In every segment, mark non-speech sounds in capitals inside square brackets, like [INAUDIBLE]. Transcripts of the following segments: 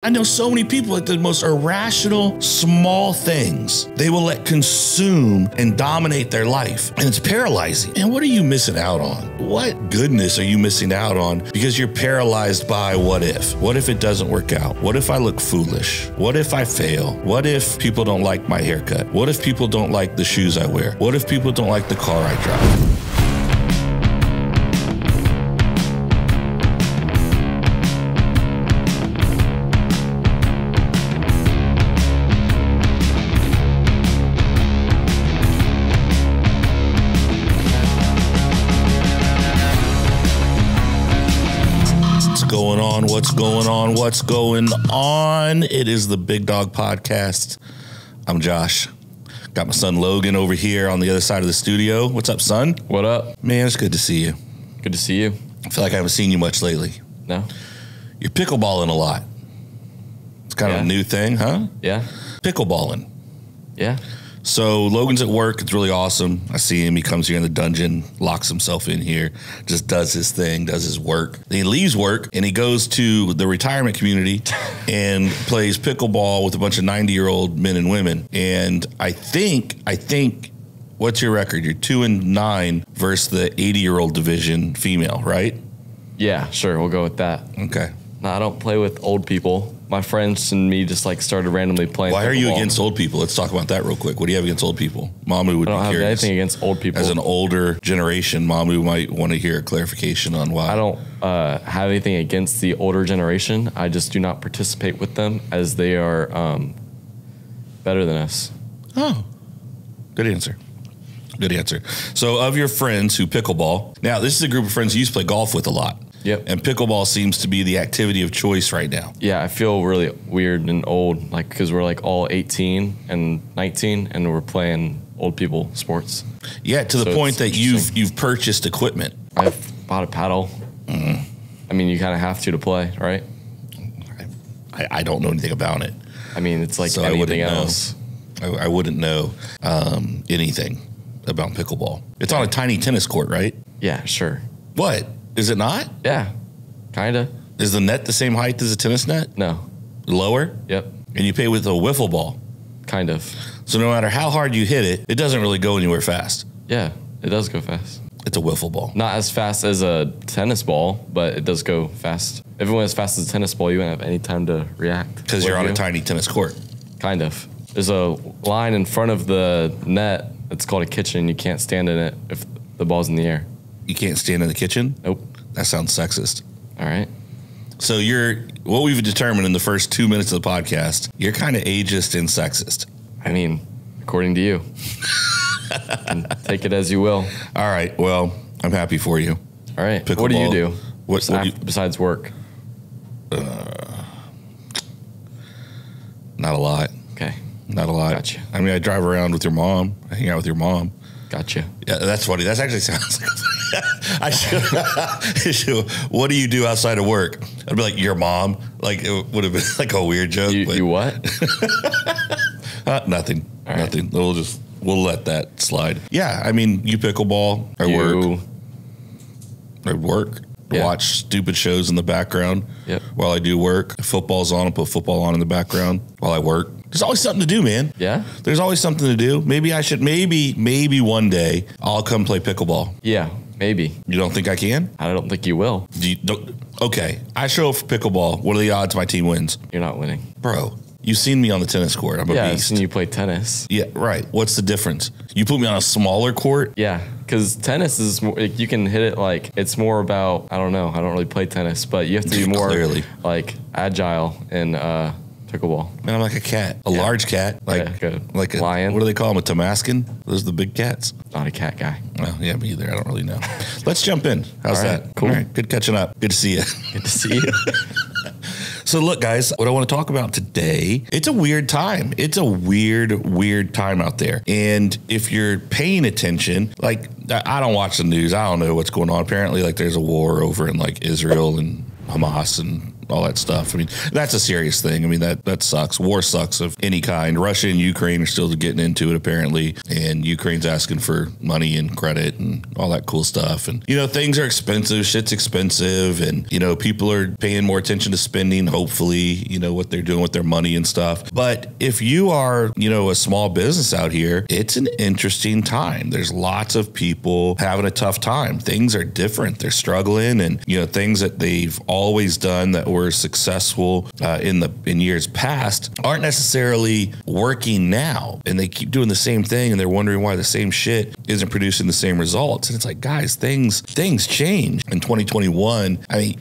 I know so many people at the most irrational, small things they will let consume and dominate their life. And it's paralyzing. And what are you missing out on? What goodness are you missing out on because you're paralyzed by what if? What if it doesn't work out? What if I look foolish? What if I fail? What if people don't like my haircut? What if people don't like the shoes I wear? What if people don't like the car I drive? What's going on? What's going on? It is the Big Dog Podcast. I'm Josh. Got my son Logan over here on the other side of the studio. What's up, son? What up? Man, it's good to see you. Good to see you. I feel like I haven't seen you much lately. No? You're pickleballing a lot. It's kind yeah. of a new thing, huh? Yeah. Pickleballing. Yeah. So Logan's at work. It's really awesome. I see him. He comes here in the dungeon, locks himself in here, just does his thing, does his work. Then he leaves work and he goes to the retirement community and plays pickleball with a bunch of 90 year old men and women. And I think, I think, what's your record? You're two and nine versus the 80 year old division female, right? Yeah, sure. We'll go with that. Okay. No, I don't play with old people my friends and me just like started randomly playing. Why are you against old people? Let's talk about that real quick. What do you have against old people? Mamu would I don't be have curious. anything against old people. As an older generation, Mamu might want to hear a clarification on why. I don't uh, have anything against the older generation. I just do not participate with them as they are um, better than us. Oh, good answer. Good answer. So, of your friends who pickleball, now this is a group of friends you used to play golf with a lot. Yep. And pickleball seems to be the activity of choice right now. Yeah, I feel really weird and old, like because we're like all 18 and 19, and we're playing old people sports. Yeah, to so the point that you've you've purchased equipment. I've bought a paddle. Mm-hmm. I mean, you kind of have to to play, right? I, I, don't know anything about it. I mean, it's like so anything I else. I, I, wouldn't know um, anything about pickleball. It's on a tiny tennis court, right? Yeah, sure. What? Is it not? Yeah, kind of. Is the net the same height as a tennis net? No. Lower? Yep. And you play with a wiffle ball? Kind of. So no matter how hard you hit it, it doesn't really go anywhere fast. Yeah, it does go fast. It's a wiffle ball. Not as fast as a tennis ball, but it does go fast. If it went as fast as a tennis ball, you wouldn't have any time to react. Because you're on you? a tiny tennis court. Kind of. There's a line in front of the net. It's called a kitchen. You can't stand in it if the ball's in the air. You can't stand in the kitchen? Nope. That sounds sexist. All right. So you're what we've determined in the first two minutes of the podcast. You're kind of ageist and sexist. I mean, according to you. [LAUGHS] take it as you will. All right. Well, I'm happy for you. All right. Pickleball. What do you do? What, what do you, besides work? Uh, not a lot. Okay. Not a lot. Gotcha. I mean, I drive around with your mom. I hang out with your mom. Gotcha. Yeah, that's funny. That actually sounds [LAUGHS] [LAUGHS] I should, what do you do outside of work? I'd be like, your mom. Like it would have been [LAUGHS] like a weird joke. You, you what? uh, nothing. nothing. We'll just we'll let that slide. Yeah, I mean, you pickleball. I you, work. I work. Yeah. Watch stupid shows in the background yep. while I do work. Football's on, I put football on in the background while I work. There's always something to do, man. Yeah. There's always something to do. Maybe I should. Maybe maybe one day I'll come play pickleball. Yeah. Maybe. You don't think I can? I don't think you will. Do you, don't, okay. I show up for pickleball. What are the odds my team wins? You're not winning. Bro, you've seen me on the tennis court. I'm a yeah, beast. Seen you play tennis. Yeah, right. What's the difference? You put me on a smaller court? Yeah, because tennis is more, you can hit it like it's more about I don't know. I don't really play tennis, but you have to be more Clearly. like agile and uh, Pickleball. Man, I'm like a cat, a yeah. large cat, like yeah, like a lion. What do they call them? A Tamascan? Those are the big cats. Not a cat guy. Well, yeah, me either. I don't really know. [LAUGHS] Let's jump in. How's that? Cool. Good catching up. Good to see you. [LAUGHS] Good to see you. [LAUGHS] So, look, guys, what I want to talk about today, it's a weird time. It's a weird, weird time out there. And if you're paying attention, like, I don't watch the news. I don't know what's going on. Apparently, like, there's a war over in like Israel and Hamas and all that stuff. I mean, that's a serious thing. I mean, that that sucks. War sucks of any kind. Russia and Ukraine are still getting into it apparently, and Ukraine's asking for money and credit and all that cool stuff. And you know, things are expensive. Shit's expensive, and you know, people are paying more attention to spending. Hopefully, you know what they're doing with their money and stuff. But if you are, you know, a small business out here, it's an interesting time. There's lots of people having a tough time. Things are different. They're struggling, and you know, things that they've always done that were successful uh, in the in years past aren't necessarily working now, and they keep doing the same thing, and they're wondering why the same shit isn't producing the same results. And it's like, guys, things things change. In 2021, I mean,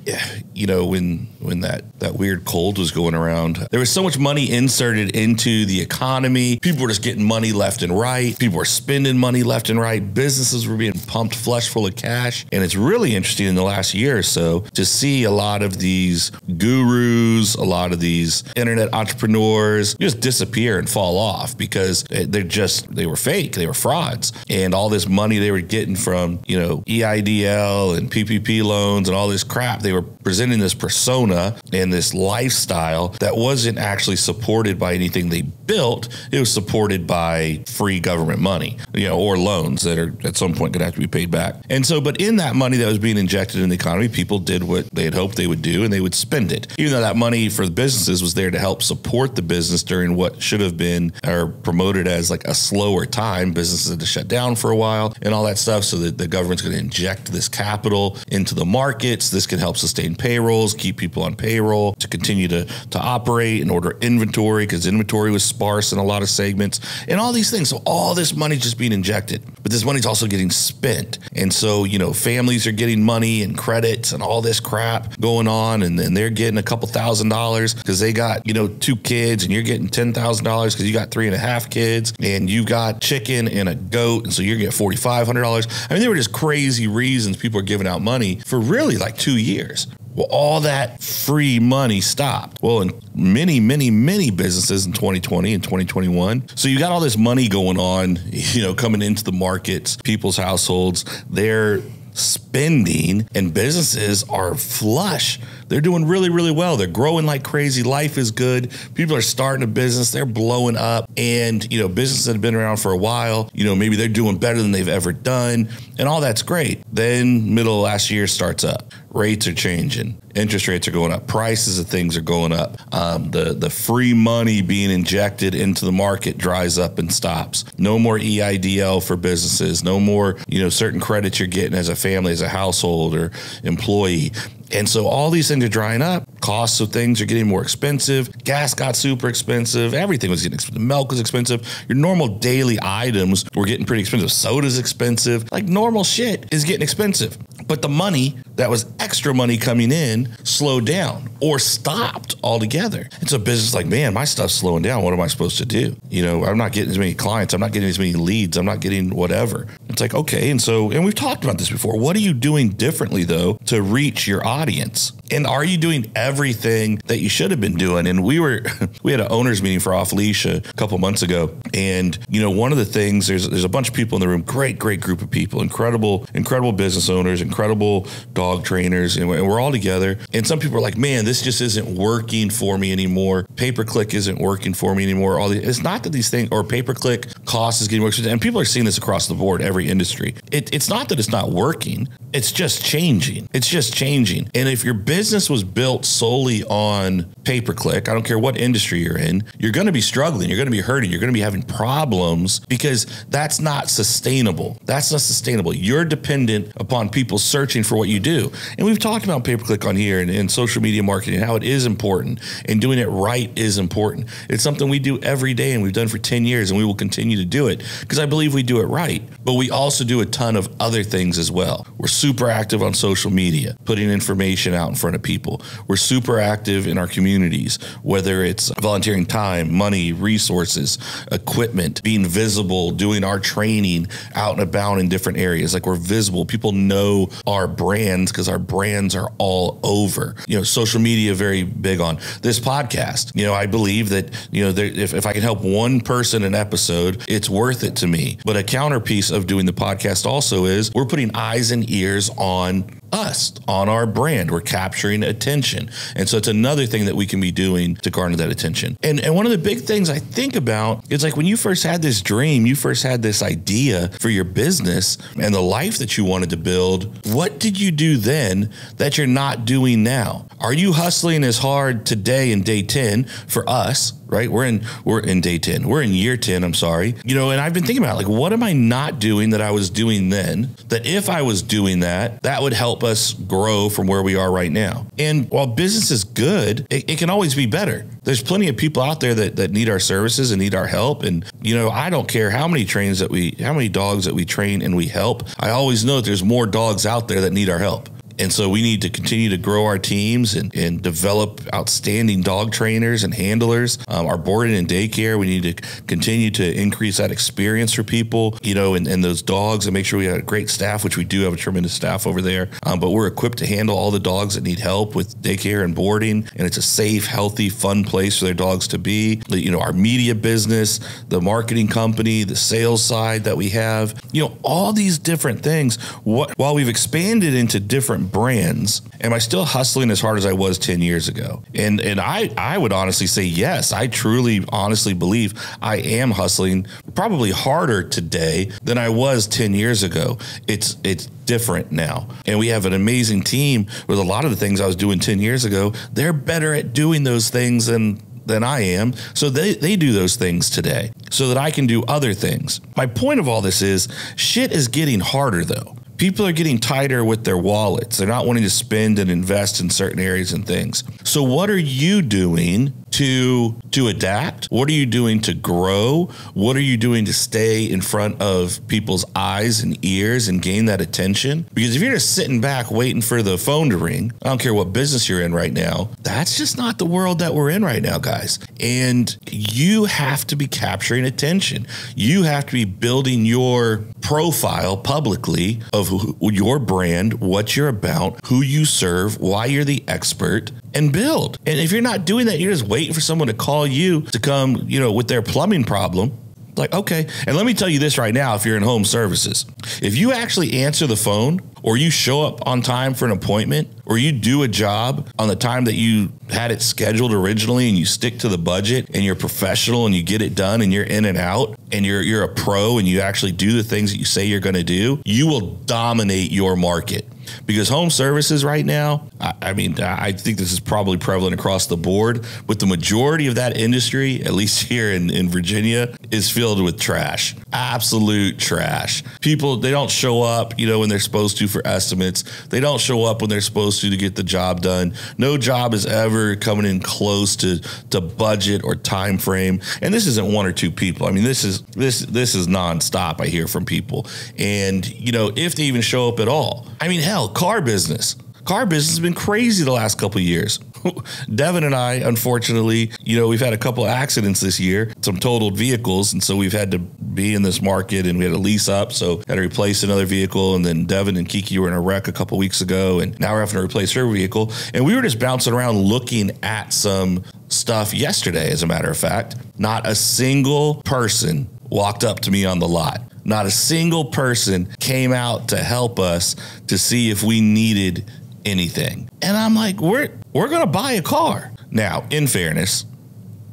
you know, when when that that weird cold was going around, there was so much money inserted into the economy. People were just getting money left and right. People were spending money left and right. Businesses were being pumped flush full of cash, and it's really interesting in the last year or so to see a lot of these gurus, a lot of these internet entrepreneurs just disappear and fall off because they're just they were fake, they were frauds, and all this money they were getting from you know EIDL and PPP loans and all this crap, they were presenting this persona and this lifestyle that wasn't actually supported by anything they built. It was supported by free government money, you know, or loans that are at some point going to have to be paid back. And so, but in that money that was being injected in the economy, people did what they had hoped they would do and they would spend it. Even though that money for the businesses was there to help support the business during what should have been or promoted as like a slower time. Businesses had to shut down for a while and all that stuff. So that the government's going to inject this capital into the markets. This can help sustain payrolls, keep people on payroll to continue to, to operate and order inventory because inventory was sparse in a lot of segments and all these things. So all this money just being injected, but this money's also getting spent. And so, you know, families are getting money and credits and all this crap going on. And then they're getting a couple thousand dollars because they got, you know, two kids and you're getting $10,000 because you got three and a half kids and you got chicken and a goat. And so you're getting $4,500. I mean, there were just crazy reasons people are giving out money for really like two years. Well, all that free money stopped. Well, in many, many, many businesses in 2020 and 2021. So you got all this money going on, [LAUGHS] you know, coming into the markets, people's households. They're spending and businesses are flush. They're doing really, really well. They're growing like crazy. Life is good. People are starting a business. They're blowing up. And, you know, businesses that have been around for a while, you know, maybe they're doing better than they've ever done. And all that's great. Then middle of last year starts up. Rates are changing. Interest rates are going up. Prices of things are going up. Um, the the free money being injected into the market dries up and stops. No more EIDL for businesses. No more you know certain credits you're getting as a family, as a household or employee. And so all these things are drying up. Costs of things are getting more expensive. Gas got super expensive. Everything was getting expensive. Milk was expensive. Your normal daily items were getting pretty expensive. Soda's expensive. Like normal shit is getting expensive. But the money that was extra money coming in slowed down or stopped altogether. And so business like, man, my stuff's slowing down. What am I supposed to do? You know, I'm not getting as many clients. I'm not getting as many leads. I'm not getting whatever. It's like, okay. And so, and we've talked about this before. What are you doing differently though to reach your audience? And are you doing everything that you should have been doing? And we were, [LAUGHS] we had an owners meeting for Off Leash a couple months ago. And, you know, one of the things, there's, there's a bunch of people in the room, great, great group of people, incredible, incredible business owners, incredible dog trainers. And we're, all together. And some people are like, man, this just isn't working for me anymore. Pay per click isn't working for me anymore. All the, it's not that these things, or pay per click cost is getting expensive. And people are seeing this across the board, every industry. It, it's not that it's not working. It's just changing. It's just changing. And if your business was built solely on pay per click, I don't care what industry you're in, you're going to be struggling. You're going to be hurting. You're going to be having problems because that's not sustainable. That's not sustainable. You're dependent upon people searching for what you do. And we've talked about pay per click on here and, and social media marketing, how it is important and doing it right is important. It's something we do every day and we've done for 10 years and we will continue to do it because I believe we do it right. But we also do a ton of other things as well. We're super active on social media, putting information out in front of people. We're super active in our communities, whether it's volunteering time, money, resources, equipment, being visible, doing our training out and about in different areas. Like we're visible. People know our brands because our brands are all over. You know, social media very big on this podcast. You know, I believe that, you know, there, if, if I can help one person an episode, it's worth it to me. But a counterpiece of doing the podcast also is we're putting eyes and ears on us on our brand. We're capturing attention. And so it's another thing that we can be doing to garner that attention. And and one of the big things I think about is like when you first had this dream, you first had this idea for your business and the life that you wanted to build, what did you do then that you're not doing now? Are you hustling as hard today in day 10 for us, right? We're in we're in day 10. We're in year 10, I'm sorry. You know, and I've been thinking about like what am I not doing that I was doing then? That if I was doing that, that would help us grow from where we are right now. And while business is good, it, it can always be better. There's plenty of people out there that that need our services and need our help. And you know, I don't care how many trains that we how many dogs that we train and we help. I always know that there's more dogs out there that need our help. And so we need to continue to grow our teams and, and develop outstanding dog trainers and handlers. Um, our boarding and daycare, we need to continue to increase that experience for people, you know, and, and those dogs and make sure we have a great staff, which we do have a tremendous staff over there. Um, but we're equipped to handle all the dogs that need help with daycare and boarding. And it's a safe, healthy, fun place for their dogs to be. You know, our media business, the marketing company, the sales side that we have, you know, all these different things. What, while we've expanded into different brands, am I still hustling as hard as I was 10 years ago? And and I I would honestly say yes. I truly honestly believe I am hustling probably harder today than I was 10 years ago. It's it's different now. And we have an amazing team with a lot of the things I was doing 10 years ago. They're better at doing those things than than I am. So they, they do those things today so that I can do other things. My point of all this is shit is getting harder though people are getting tighter with their wallets. They're not wanting to spend and invest in certain areas and things. So, what are you doing to to adapt? What are you doing to grow? What are you doing to stay in front of people's eyes and ears and gain that attention? Because if you're just sitting back waiting for the phone to ring, I don't care what business you're in right now, that's just not the world that we're in right now, guys. And you have to be capturing attention. You have to be building your profile publicly of your brand, what you're about, who you serve, why you're the expert, and build. And if you're not doing that, you're just waiting for someone to call you to come, you know, with their plumbing problem. Like, okay. And let me tell you this right now if you're in home services, if you actually answer the phone or you show up on time for an appointment or you do a job on the time that you had it scheduled originally and you stick to the budget and you're professional and you get it done and you're in and out and you're you're a pro and you actually do the things that you say you're going to do, you will dominate your market because home services right now, I, mean, I think this is probably prevalent across the board, but the majority of that industry, at least here in, in Virginia, is filled with trash. Absolute trash. People, they don't show up, you know, when they're supposed to for estimates. They don't show up when they're supposed to to get the job done. No job is ever coming in close to, to budget or time frame. And this isn't one or two people. I mean, this is this this is nonstop. I hear from people. And, you know, if they even show up at all. I mean, hell, car business. Car business has been crazy the last couple years. [LAUGHS] Devin and I, unfortunately, you know, we've had a couple of accidents this year, some totaled vehicles, and so we've had to be in this market and we had to lease up, so had to replace another vehicle. And then Devin and Kiki were in a wreck a couple weeks ago, and now we're having to replace her vehicle. And we were just bouncing around looking at some stuff yesterday, as a matter of fact. Not a single person walked up to me on the lot. Not a single person came out to help us to see if we needed anything. And I'm like, we're we're gonna buy a car. Now, in fairness,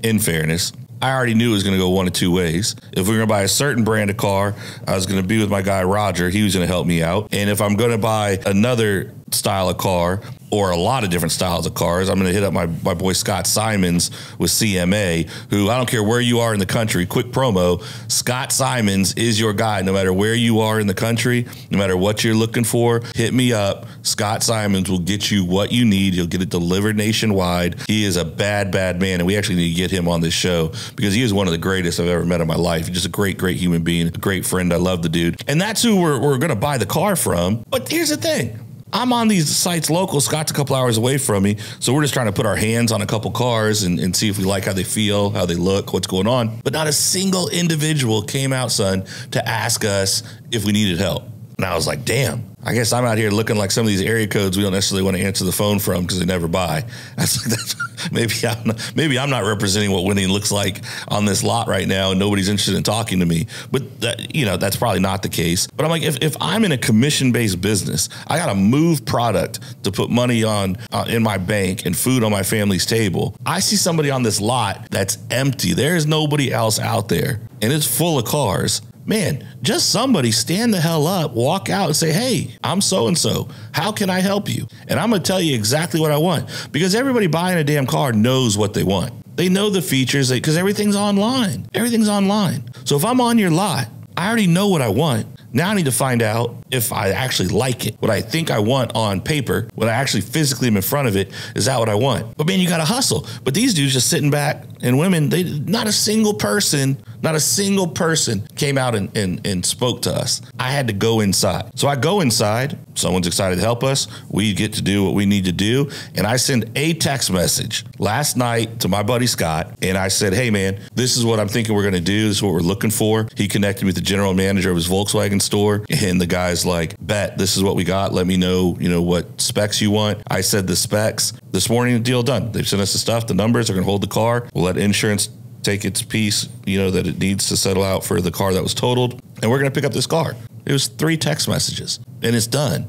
in fairness, I already knew it was to go one of two ways. If we are to buy a certain brand of car, I was to be with my guy Roger. He was to help me out. And if I'm to buy another style of car, or a lot of different styles of cars. I'm going to hit up my, my boy Scott Simons with CMA, who I don't care where you are in the country, quick promo. Scott Simons is your guy no matter where you are in the country, no matter what you're looking for. Hit me up. Scott Simons will get you what you need. He'll get it delivered nationwide. He is a bad, bad man, and we actually need to get him on this show because he is one of the greatest I've ever met in my life. Just a great, great human being, a great friend. I love the dude. And that's who we're, we're going to buy the car from. But here's the thing I'm on these sites local. Scott's a couple hours away from me. So we're just trying to put our hands on a couple cars and, and, see if we like how they feel, how they look, what's going on. But not a single individual came out, son, to ask us if we needed help. And I was like, damn. I guess I'm out here looking like some of these area codes we don't necessarily want to answer the phone from because they never buy. [LAUGHS] That's, that's maybe I'm not, maybe I'm not representing what winning looks like on this lot right now, and nobody's interested in talking to me. But that, you know that's probably not the case. But I'm like, if, if I'm in a commission based business, I got to move product to put money on uh, in my bank and food on my family's table. I see somebody on this lot that's empty. There is nobody else out there, and it's full of cars man, just somebody stand the hell up, walk out and say, hey, I'm so and so. How can I help you? And I'm going to tell you exactly what I want because everybody buying a damn car knows what they want. They know the features because everything's online. Everything's online. So if I'm on your lot, I already know what I want. Now I need to find out if I actually like it. What I think I want on paper, when I actually physically am in front of it, is that what I want? But man, you got to hustle. But these dudes just sitting back and women, they not a single person not a single person came out and, and, and spoke to us. I had to go inside. So I go inside. Someone's excited to help us. We get to do what we need to do. And I send a text message last night to my buddy Scott. And I said, hey, man, this is what I'm thinking we're going to do. This is what we're looking for. He connected with the general manager of his Volkswagen store. And the guy's like, bet this is what we got. Let me know, you know, what specs you want. I said the specs. This morning, the deal done. They've sent us the stuff. The numbers are going to hold the car. We'll let insurance take its piece, you know, that it needs to settle out for the car that was totaled. And we're going to pick up this car. It was three text messages and it's done.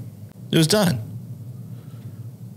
It was done.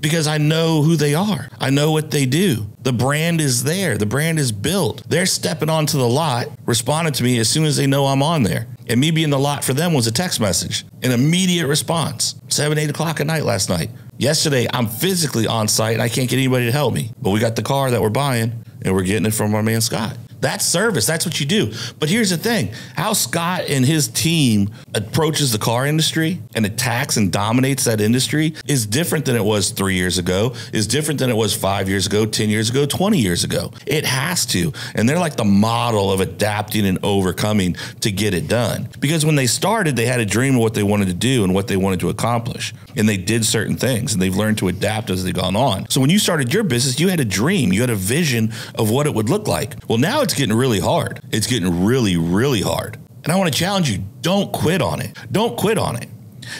Because I know who they are. I know what they do. The brand is there. The brand is built. They're stepping onto the lot, responding to me as soon as they know I'm on there. And me being the lot for them was a text message, an immediate response. Seven, eight o'clock at night last night. Yesterday, I'm physically on site and I can't get anybody to help me. But we got the car that we're buying and we're getting it from our man Scott. That's service. That's what you do. But here's the thing how Scott and his team approaches the car industry and attacks and dominates that industry is different than it was three years ago, is different than it was five years ago, 10 years ago, 20 years ago. It has to. And they're like the model of adapting and overcoming to get it done. Because when they started, they had a dream of what they wanted to do and what they wanted to accomplish. And they did certain things and they've learned to adapt as they've gone on. So when you started your business, you had a dream, you had a vision of what it would look like. Well, now it's getting really hard. It's getting really, really hard. And I want to challenge you don't quit on it. Don't quit on it.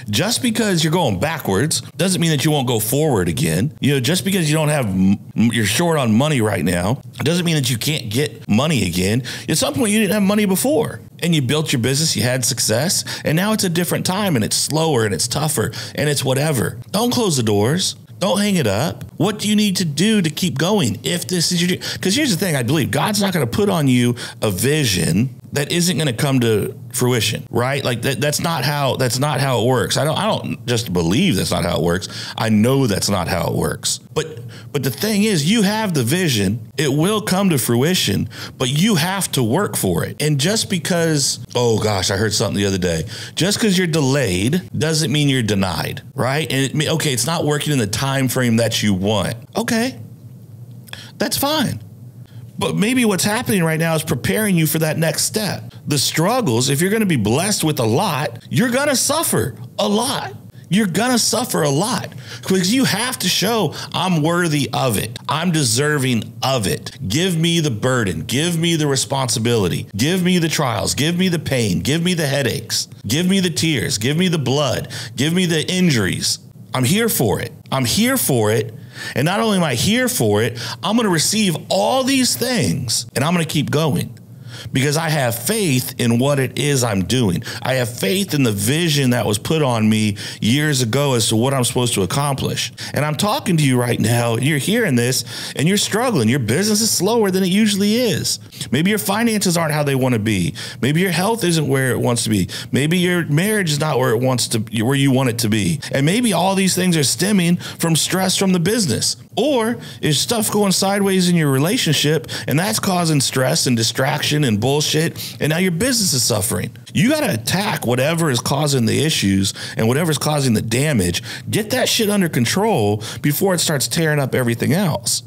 Just because you're going backwards doesn't mean that you won't go forward again. You know, just because you don't have, you're short on money right now, doesn't mean that you can't get money again. At some point, you didn't have money before and you built your business, you had success, and now it's a different time and it's slower and it's tougher and it's whatever. Don't close the doors. Don't hang it up. What do you need to do to keep going if this is your because here's the thing I believe God's not going to put on you a vision that isn't going to come to fruition, right? Like that, that's not how that's not how it works. I don't I don't just believe that's not how it works. I know that's not how it works. But but the thing is, you have the vision, it will come to fruition, but you have to work for it. And just because, oh gosh, I heard something the other day. Just because you're delayed doesn't mean you're denied, right? And it, okay, it's not working in the time frame that you want. Okay, that's fine. But maybe what's happening right now is preparing you for that next step. The struggles, if you're going to be blessed with a lot, you're going to suffer a lot. You're going to suffer a lot because you have to show I'm worthy of it. I'm deserving of it. Give me the burden. Give me the responsibility. Give me the trials. Give me the pain. Give me the headaches. Give me the tears. Give me the blood. Give me the injuries. I'm here for it. I'm here for it and not only am I here for it, I'm going to receive all these things and I'm going to keep going because I have faith in what it is I'm doing. I have faith in the vision that was put on me years ago as to what I'm supposed to accomplish. And I'm talking to you right now, you're hearing this and you're struggling. Your business is slower than it usually is. Maybe your finances aren't how they want to be. Maybe your health isn't where it wants to be. Maybe your marriage is not where it wants to where you want it to be. And maybe all these things are stemming from stress from the business. Or is stuff going sideways in your relationship and that's causing stress and distraction and bullshit and now your business is suffering. You got to attack whatever is causing the issues and whatever is causing the damage. Get that shit under control before it starts tearing up everything else.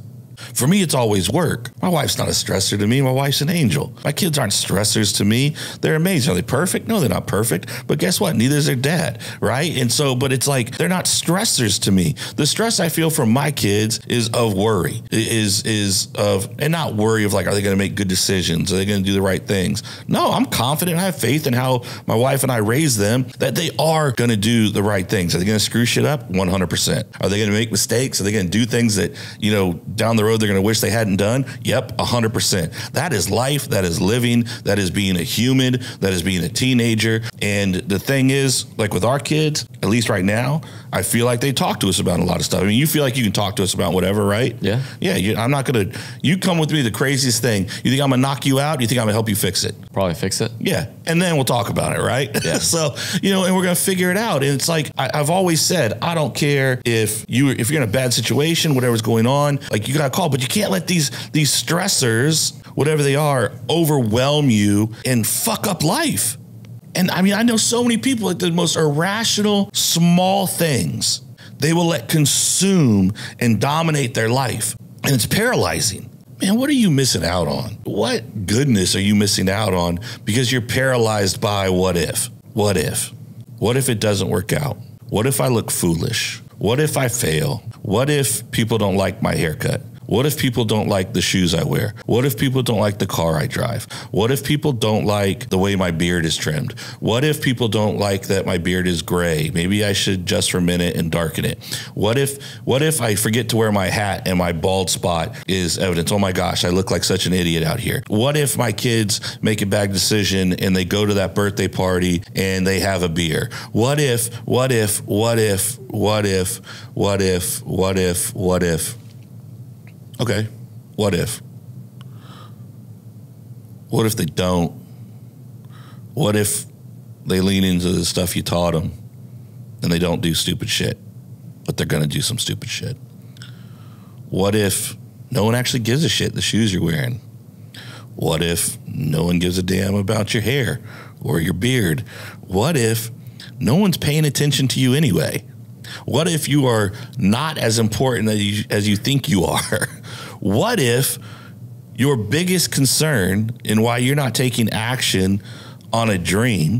For me, it's always work. My wife's not a stressor to me. My wife's an angel. My kids aren't stressors to me. They're amazing. Are they perfect? No, they're not perfect. But guess what? Neither is their dad, right? And so, but it's like they're not stressors to me. The stress I feel from my kids is of worry, is is of and not worry of like, are they going to make good decisions? Are they going to do the right things? No, I'm confident. I have faith in how my wife and I raise them that they are going to do the right things. Are they going to screw shit up? 100%. Are they going to make mistakes? Are they going to do things that you know down the road they're going to wish they hadn't done? Yep, 100%. That is life. That is living. That is being a human. That is being a teenager. And the thing is, like with our kids, at least right now, I feel like they talk to us about a lot of stuff. I mean, you feel like you can talk to us about whatever, right? Yeah. Yeah. You, I'm not going to, you come with me the craziest thing. You think I'm going to knock you out? You think I'm going to help you fix it? Probably fix it. Yeah. And then we'll talk about it, right? Yeah. [LAUGHS] so, you know, and we're going to figure it out. And it's like, I, I've always said, I don't care if you, if you're in a bad situation, whatever's going on, like you got call, but you can't let these, these stressors, whatever they are, overwhelm you and fuck up life. And I mean, I know so many people at the most irrational, small things they will let consume and dominate their life. And it's paralyzing. Man, what are you missing out on? What goodness are you missing out on because you're paralyzed by what if? What if? What if it doesn't work out? What if I look foolish? What if I fail? What if people don't like my haircut? What if people don't like the shoes I wear? What if people don't like the car I drive? What if people don't like the way my beard is trimmed? What if people don't like that my beard is gray? Maybe I should just for a minute and darken it. What if what if I forget to wear my hat and my bald spot is evidence? Oh my gosh, I look like such an idiot out here. What if my kids make a bad decision and they go to that birthday party and they have a beer? What if what if what if what if what if what if what if Okay, what if? What if they don't? What if they lean into the stuff you taught them and they don't do stupid shit, but they're going to do some stupid shit? What if no one actually gives a shit the shoes you're wearing? What if no one gives a damn about your hair or your beard? What if no one's paying attention to you anyway? What if you are not as important as you, as you think you are? [LAUGHS] What if your biggest concern in why you're not taking action on a dream?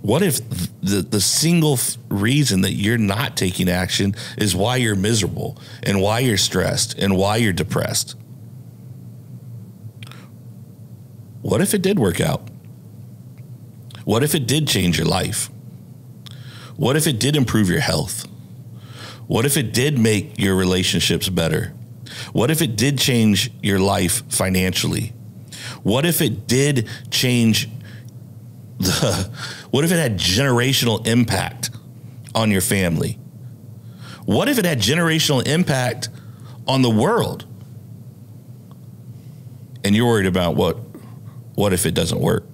What if the, the single reason that you're not taking action is why you're miserable and why you're stressed and why you're depressed? What if it did work out? What if it did change your life? What if it did improve your health? What if it did make your relationships better? What if it did change your life financially? What if it did change the [LAUGHS] what if it had generational impact on your family? What if it had generational impact on the world? And you're worried about what what if it doesn't work?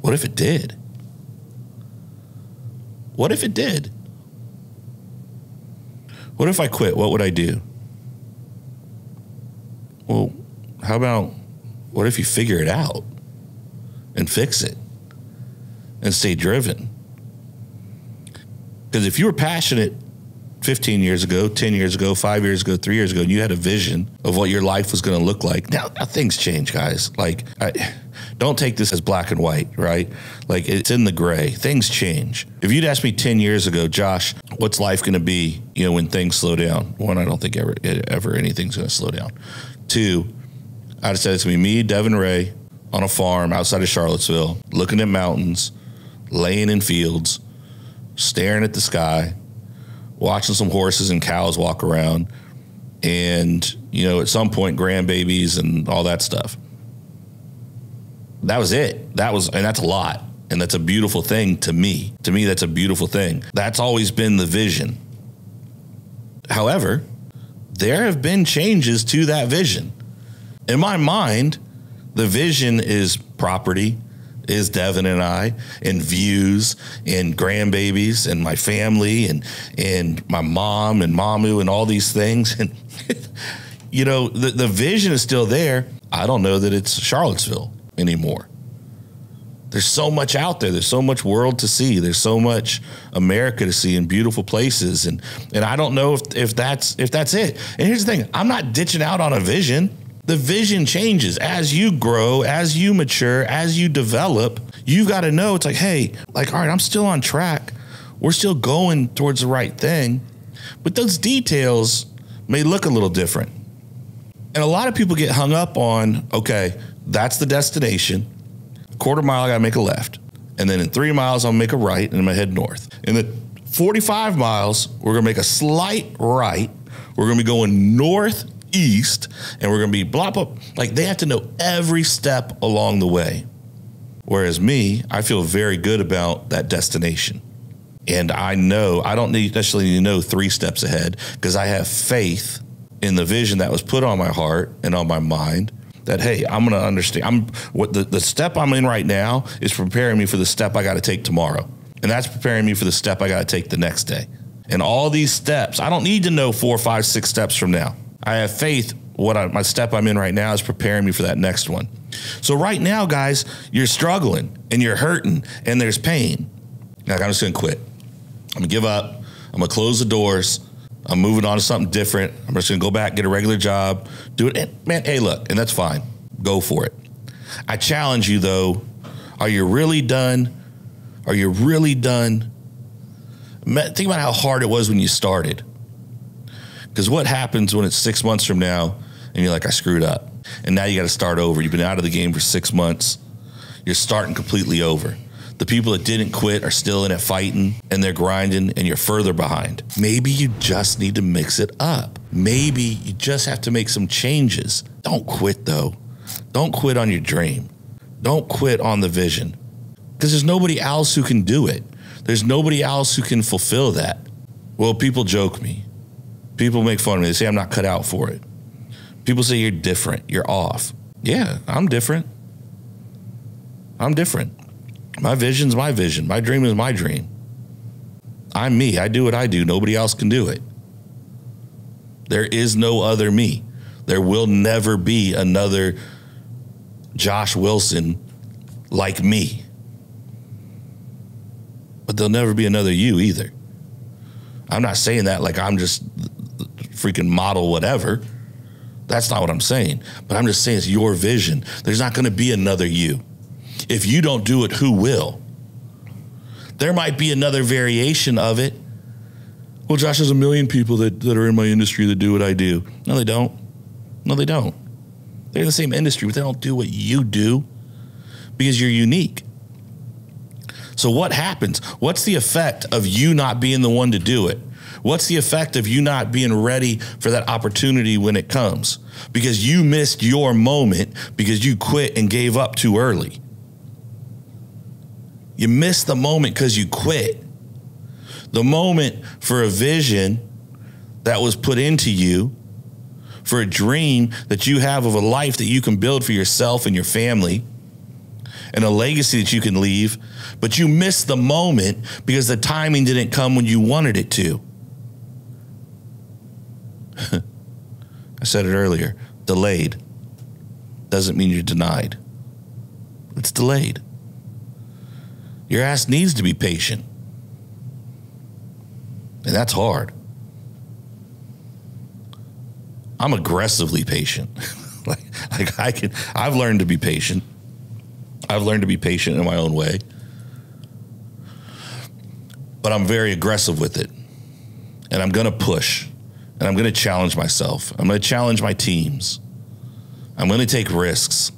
What if it did? What if it did? What if I quit? What would I do? Well, how about what if you figure it out and fix it and stay driven? Because if you were passionate 15 years ago, 10 years ago, five years ago, three years ago, and you had a vision of what your life was going to look like. Now, now, things change, guys. Like, I, don't take this as black and white, right? Like, it's in the gray. Things change. If you'd asked me 10 years ago, Josh, what's life going to be, you know, when things slow down? One, I don't think ever, ever anything's going to slow down. Two, I'd have said it's going to be me, Devin Ray, on a farm outside of Charlottesville, looking at mountains, laying in fields, staring at the sky watching some horses and cows walk around, and you know, at some point, grandbabies and all that stuff. That was it. That was, and that's a lot. And that's a beautiful thing to me. To me, that's a beautiful thing. That's always been the vision. However, there have been changes to that vision. In my mind, the vision is property, is Devin and I, and views and grandbabies and my family and and my mom and Mamu and all these things. [LAUGHS] And you know, the, the vision is still there. I don't know that it's Charlottesville anymore. there's so much out there. There's so much world to see. There's so much America to see and beautiful places. And and I don't know if, if that's if that's it. And here's the thing: I'm not ditching out on a vision. The vision changes as you grow, as you mature, as you develop. You've got to know it's like, hey, like, all right, I'm still on track. We're still going towards the right thing. But those details may look a little different. And a lot of people get hung up on, okay, that's the destination quarter mile, I got to make a left. And then in three miles, I'll make a right and I'm going to head north. In the 45 miles, we're going to make a slight right. We're going to be going northeast and we're going to be blah, blah. Like they have to know every step along the way. Whereas me, I feel very good about that destination. And I know I don't need necessarily need to know three steps ahead because I have faith in the vision that was put on my heart and on my mind that hey i'm going to understand. I'm what the, the step i'm in right now is preparing me for the step i got to take tomorrow. And that's preparing me for the step i got to take the next day. And all these steps i don't need to know four five six steps from now. I have faith what I, my step i'm in right now is preparing me for that next one. So right now guys you're struggling and you're hurting and there's pain. Like i'm just to quit. I'm to give up. I'm to close the doors I'm moving on to something different. I'm just gonna go back, get a regular job, do it. And man, hey, look, and that's fine. Go for it. I challenge you though. Are you really done? Are you really done? Think about how hard it was when you started. Because what happens when it's six months from now and you're like, I screwed up. And now you got to start over. You've been out of the game for six months. You're starting completely over. The people that didn't quit are still in it fighting and they're grinding and you're further behind. Maybe you just need to mix it up. Maybe you just have to make some changes. Don't quit though. Don't quit on your dream. Don't quit on the vision because there's nobody else who can do it. There's nobody else who can fulfill that. Well, people joke me. People make fun of me. They say I'm not cut out for it. People say you're different. You're off. Yeah, I'm different. I'm different. My vision's my vision. My dream is my dream. I'm me. I do what I do. Nobody else can do it. There is no other me. There will never be another Josh Wilson like me. But there'll never be another you either. I'm not saying that like I'm just freaking model whatever. That's not what I'm saying. But I'm just saying it's your vision. There's not going to be another you. If you don't do it, who will? There might be another variation of it. Well, Josh, there's a million people that, that are in my industry that do what I do. No, they don't. No, they don't. They're in the same industry, but they don't do what you do because you're unique. So, what happens? What's the effect of you not being the one to do it? What's the effect of you not being ready for that opportunity when it comes? Because you missed your moment because you quit and gave up too early. You miss the moment because you quit. The moment for a vision that was put into you, for a dream that you have of a life that you can build for yourself and your family, and a legacy that you can leave, but you missed the moment because the timing didn't come when you wanted it to. [LAUGHS] I said it earlier delayed doesn't mean you're denied, it's delayed. Your ass needs to be patient. And that's hard. I'm aggressively patient. [LAUGHS] like, like I can I've learned to be patient. I've learned to be patient in my own way. But I'm very aggressive with it. And I'm going to push. And I'm going to challenge myself. I'm going to challenge my teams. I'm going to take risks.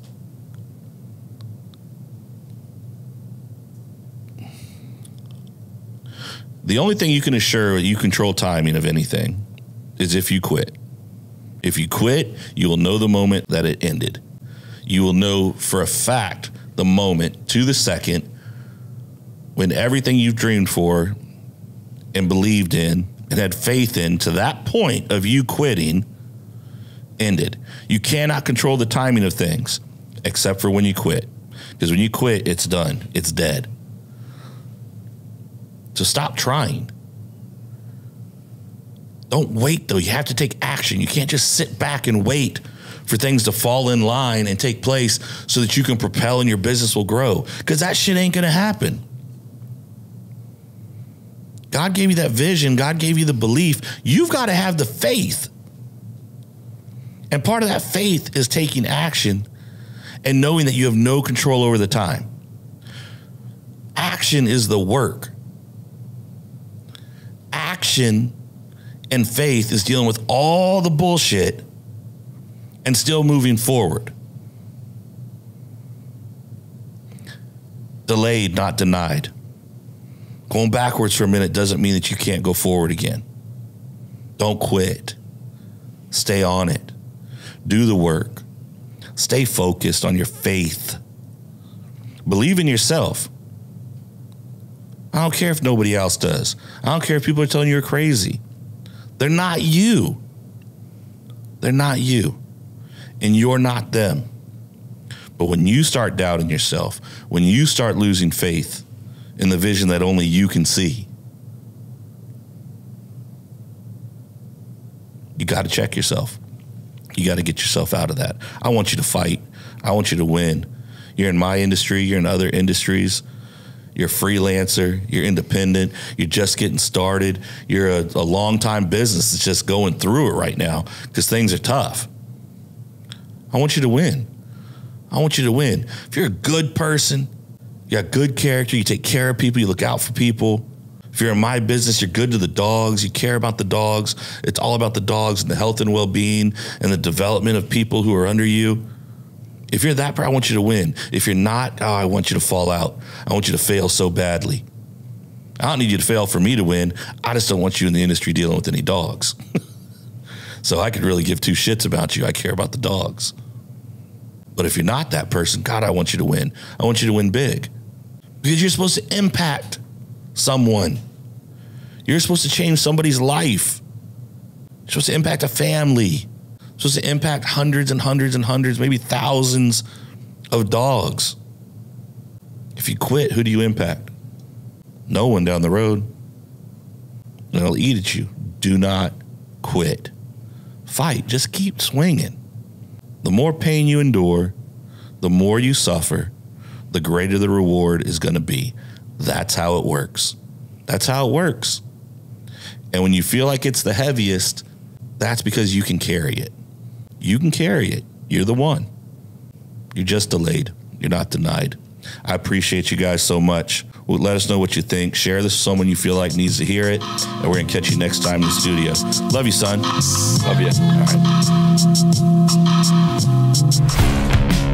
The only thing you can assure you control timing of anything is if you quit. If you quit, you will know the moment that it ended. You will know for a fact the moment to the second when everything you've dreamed for and believed in and had faith in to that point of you quitting ended. You cannot control the timing of things except for when you quit. Because when you quit, it's done, it's dead. So stop trying. Don't wait though. You have to take action. You can't just sit back and wait for things to fall in line and take place so that you can propel and your business will grow. Because that shit ain't going to happen. God gave you that vision, God gave you the belief. You've got to have the faith. And part of that faith is taking action and knowing that you have no control over the time. Action is the work. Action and faith is dealing with all the bullshit and still moving forward. Delayed, not denied. Going backwards for a minute doesn't mean that you can't go forward again. Don't quit. Stay on it. Do the work. Stay focused on your faith. Believe in yourself. I don't care if nobody else does. I don't care if people are telling you you're crazy. They're not you. They're not you. And you're not them. But when you start doubting yourself, when you start losing faith in the vision that only you can see, you got to check yourself. You got to get yourself out of that. I want you to fight. I want you to win. You're in my industry, you're in other industries. You're a freelancer, you're independent, you're just getting started, you're a, a long time business that's just going through it right now because things are tough. I want you to win. I want you to win. If you're a good person, you got good character, you take care of people, you look out for people. If you're in my business, you're good to the dogs, you care about the dogs. It's all about the dogs and the health and well being and the development of people who are under you. If you're that person, I want you to win. If you're not, oh, I want you to fall out. I want you to fail so badly. I don't need you to fail for me to win. I just don't want you in the industry dealing with any dogs. [LAUGHS] so I could really give two shits about you. I care about the dogs. But if you're not that person, God, I want you to win. I want you to win big because you're supposed to impact someone. You're supposed to change somebody's life. You're supposed to impact a family supposed to impact hundreds and hundreds and hundreds, maybe thousands of dogs. If you quit, who do you impact? No one down the road. And it'll eat at you. Do not quit. Fight. Just keep swinging. The more pain you endure, the more you suffer, the greater the reward is going to be. That's how it works. That's how it works. And when you feel like it's the heaviest, that's because you can carry it you can carry it. You're the one. You're just delayed. You're not denied. I appreciate you guys so much. Let us know what you think. Share this with someone you feel like needs to hear it. And we're going to catch you next time in the studio. Love you, son. Love you. All right.